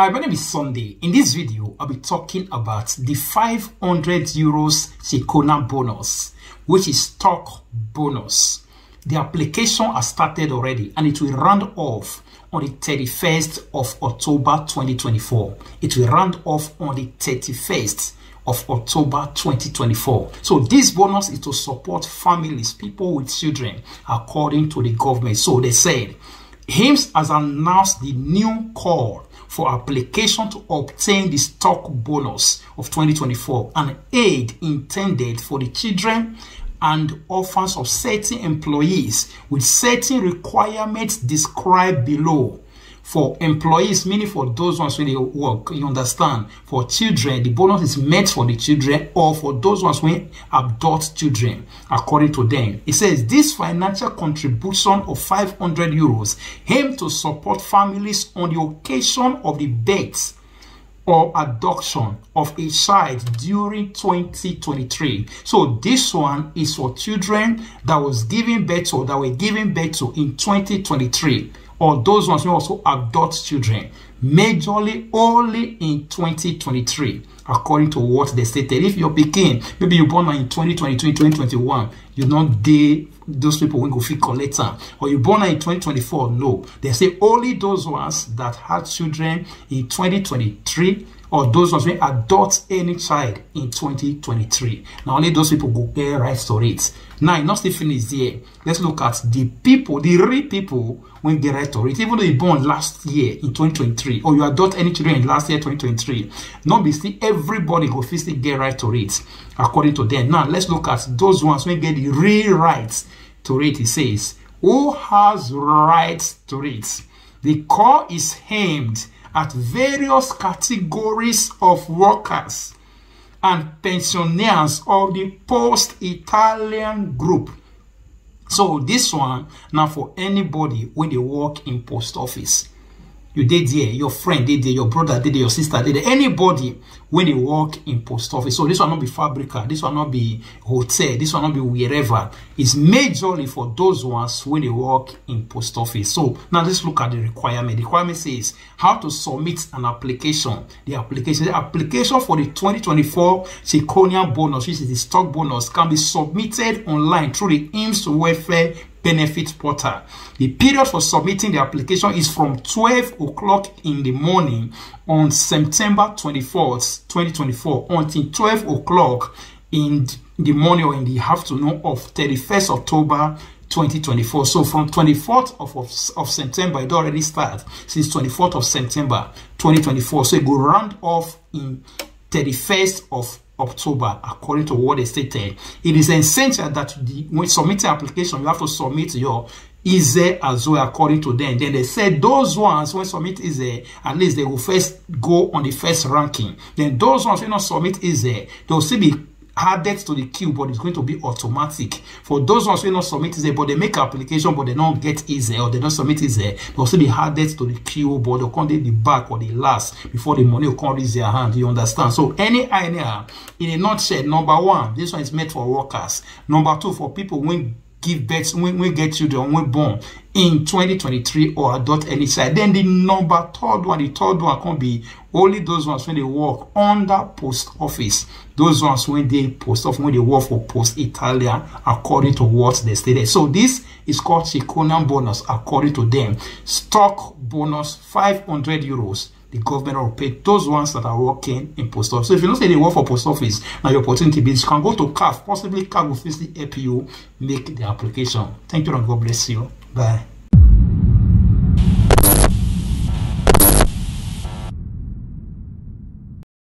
Hi, my name is Sunday. In this video, I'll be talking about the 500 euros Cicogna bonus, which is stock bonus. The application has started already and it will round off on the 31st of October 2024. It will round off on the 31st of October 2024. So this bonus is to support families, people with children, according to the government. So they said, INPS has announced the new call for application to obtain the stock bonus of 2024, an aid intended for the children and orphans of certain employees with certain requirements described below for employees, meaning for those ones when they work, you understand. For children, the bonus is meant for the children or for those ones when adult children, according to them. It says this financial contribution of 500 euros aim to support families on the occasion of the death or adoption of a child during 2023. So this one is for children that was given birth to, that were given birth to in 2023 or those ones who also adopt children, majorly only in 2023, according to what they stated. If you're picking, maybe you're born in 2022, 2021, you're not there, those people will go fit collector, or you're born in 2024, no. They say only those ones that had children in 2023 or those ones when adopt any child in 2023. Now only those people go get rights to it. Now, not still finish there. Let's look at the people, the real people when get right to it. Even though you born last year in 2023, or you adopt any children in last year 2023, not be still everybody go physically get right to it according to them. Now let's look at those ones when get the real rights to it. It says, who has rights to it? The call is aimed at various categories of workers and pensioners of the post-Italian group. So this one now for anybody when they work in post office. You did there, your friend did there, your brother did there, your sister did there, anybody when they work in post office. So this will not be fabrica, this will not be hotel, this will not be wherever. It's majorly for those ones when they work in post office. So now let's look at the requirement. The requirement says how to submit an application. The application, the application for the 2024 Cicogna bonus, which is the stock bonus, can be submitted online through the INPS welfare benefit portal. The period for submitting the application is from 12 o'clock in the morning on September 24th, 2024 until 12 o'clock in the morning or in the afternoon of 31st October 2024. So from 24th of, of, of September, it already started since 24th of September 2024. So it will round off in 31st of October, according to what they stated. It is essential that the, when submitting application, you have to submit your ISEE as well, according to them. Then they said those ones when submit ISEE, at least they will first go on the first ranking. Then those ones when not submit ISEE, they will still be added to the queue, but it's going to be automatic. For those ones who not submit IZE, but they make application, but they don't get IZE or they don't submit IZE, they'll still be added to the queue, but they'll come the back or the last before the money will come reach their hand. You understand? So any idea, in a nutshell, number one, this one is meant for workers. Number two, for people when give birth when we get children when born in 2023 or adopt any side then the number third one the third one can be only those ones when they work under post office. Those ones when they post office when they work for post italian according to what they stated. So this is called Cicogna bonus according to them. Stock bonus 500 euros the government will pay those ones that are working in post office. So if you don't say they work for post office, now your opportunity is you can go to CAF, possibly CAF will physically help you make the application. Thank you and God bless you. Bye.